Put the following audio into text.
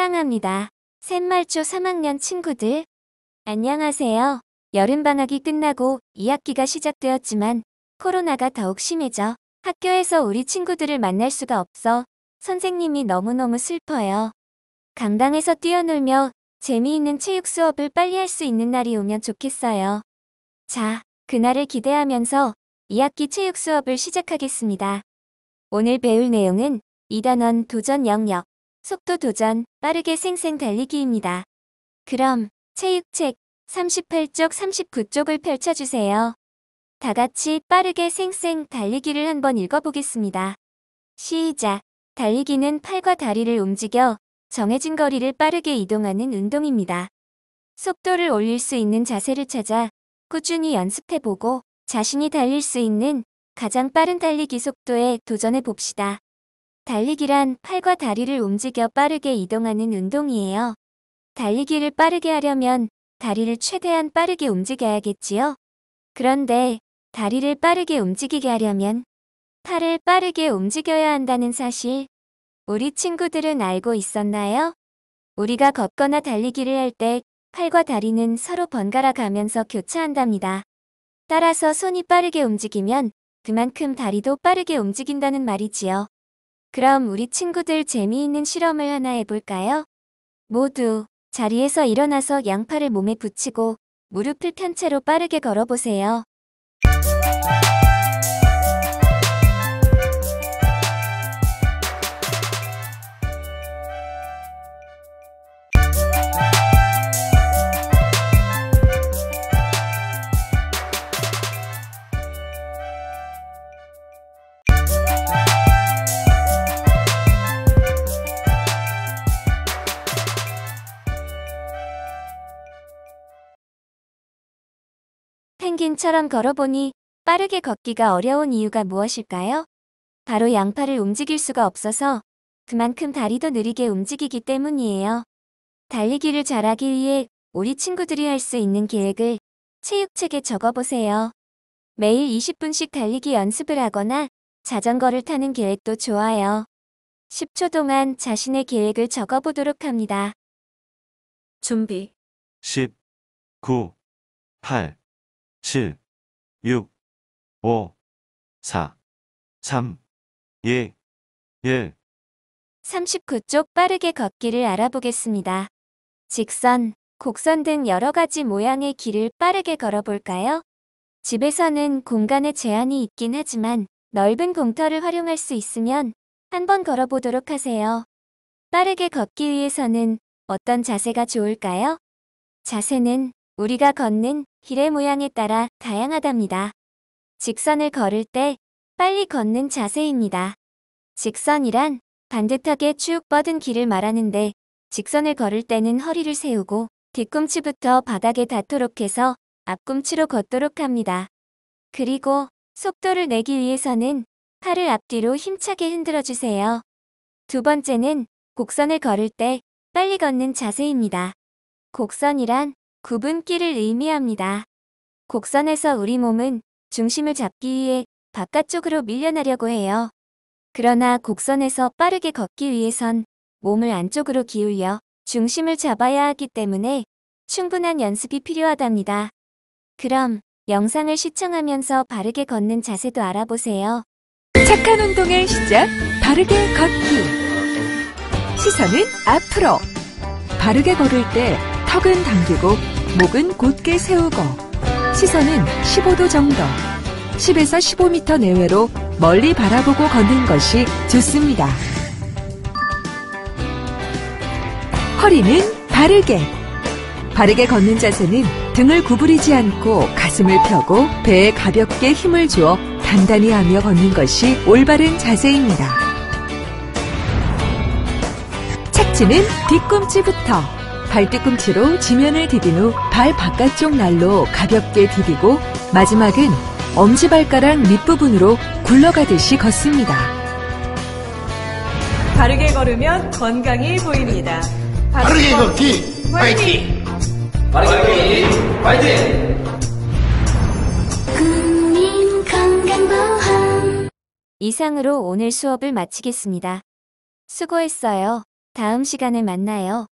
사랑합니다. 샘말초 3학년 친구들. 안녕하세요. 여름방학이 끝나고 2학기가 시작되었지만 코로나가 더욱 심해져 학교에서 우리 친구들을 만날 수가 없어 선생님이 너무너무 슬퍼요. 강당에서 뛰어놀며 재미있는 체육 수업을 빨리 할 수 있는 날이 오면 좋겠어요. 자, 그날을 기대하면서 2학기 체육 수업을 시작하겠습니다. 오늘 배울 내용은 2단원 도전 영역, 속도 도전, 빠르게 생생 달리기입니다. 그럼 체육책 38쪽 39쪽을 펼쳐주세요. 다 같이 빠르게 생생 달리기를 한번 읽어보겠습니다. 시작. 달리기는 팔과 다리를 움직여 정해진 거리를 빠르게 이동하는 운동입니다. 속도를 올릴 수 있는 자세를 찾아 꾸준히 연습해보고 자신이 달릴 수 있는 가장 빠른 달리기 속도에 도전해 봅시다. 달리기란 팔과 다리를 움직여 빠르게 이동하는 운동이에요. 달리기를 빠르게 하려면 다리를 최대한 빠르게 움직여야겠지요? 그런데 다리를 빠르게 움직이게 하려면 팔을 빠르게 움직여야 한다는 사실 우리 친구들은 알고 있었나요? 우리가 걷거나 달리기를 할 때 팔과 다리는 서로 번갈아 가면서 교차한답니다. 따라서 손이 빠르게 움직이면 그만큼 다리도 빠르게 움직인다는 말이지요. 그럼 우리 친구들 재미있는 실험을 하나 해볼까요? 모두 자리에서 일어나서 양팔을 몸에 붙이고 무릎을 편 채로 빠르게 걸어보세요. 펭귄처럼 걸어보니 빠르게 걷기가 어려운 이유가 무엇일까요? 바로 양팔을 움직일 수가 없어서 그만큼 다리도 느리게 움직이기 때문이에요. 달리기를 잘하기 위해 우리 친구들이 할 수 있는 계획을 체육책에 적어보세요. 매일 20분씩 달리기 연습을 하거나 자전거를 타는 계획도 좋아요. 10초 동안 자신의 계획을 적어보도록 합니다. 준비. 10, 9, 8, 7, 6, 5, 4, 3, 2, 1. 39쪽 빠르게 걷기를 알아보겠습니다. 직선, 곡선 등 여러 가지 모양의 길을 빠르게 걸어볼까요? 집에서는 공간에 제한이 있긴 하지만 넓은 공터를 활용할 수 있으면 한번 걸어보도록 하세요. 빠르게 걷기 위해서는 어떤 자세가 좋을까요? 자세는 우리가 걷는 길의 모양에 따라 다양하답니다. 직선을 걸을 때 빨리 걷는 자세입니다. 직선이란 반듯하게 쭉 뻗은 길을 말하는데 직선을 걸을 때는 허리를 세우고 뒤꿈치부터 바닥에 닿도록 해서 앞꿈치로 걷도록 합니다. 그리고 속도를 내기 위해서는 팔을 앞뒤로 힘차게 흔들어 주세요. 두 번째는 곡선을 걸을 때 빨리 걷는 자세입니다. 곡선이란 구분기를 의미합니다. 곡선에서 우리 몸은 중심을 잡기 위해 바깥쪽으로 밀려나려고 해요. 그러나 곡선에서 빠르게 걷기 위해선 몸을 안쪽으로 기울여 중심을 잡아야 하기 때문에 충분한 연습이 필요하답니다. 그럼 영상을 시청하면서 바르게 걷는 자세도 알아보세요. 착한 운동의 시작. 바르게 걷기. 시선은 앞으로. 바르게 걸을 때 턱은 당기고 목은 곧게 세우고 시선은 15도 정도. 10에서 15m 내외로 멀리 바라보고 걷는 것이 좋습니다. 허리는 바르게. 바르게 걷는 자세는 등을 구부리지 않고 가슴을 펴고 배에 가볍게 힘을 주어 단단히 하며 걷는 것이 올바른 자세입니다. 착지는 뒤꿈치부터 발뒤꿈치로 지면을 디딘 후 발 바깥쪽 날로 가볍게 디디고 마지막은 엄지발가락 밑부분으로 굴러가듯이 걷습니다. 바르게 걸으면 건강해 보입니다. 빠르게 걷기 파이팅! 국민 건강보험 이상으로 오늘 수업을 마치겠습니다. 수고했어요. 다음 시간에 만나요.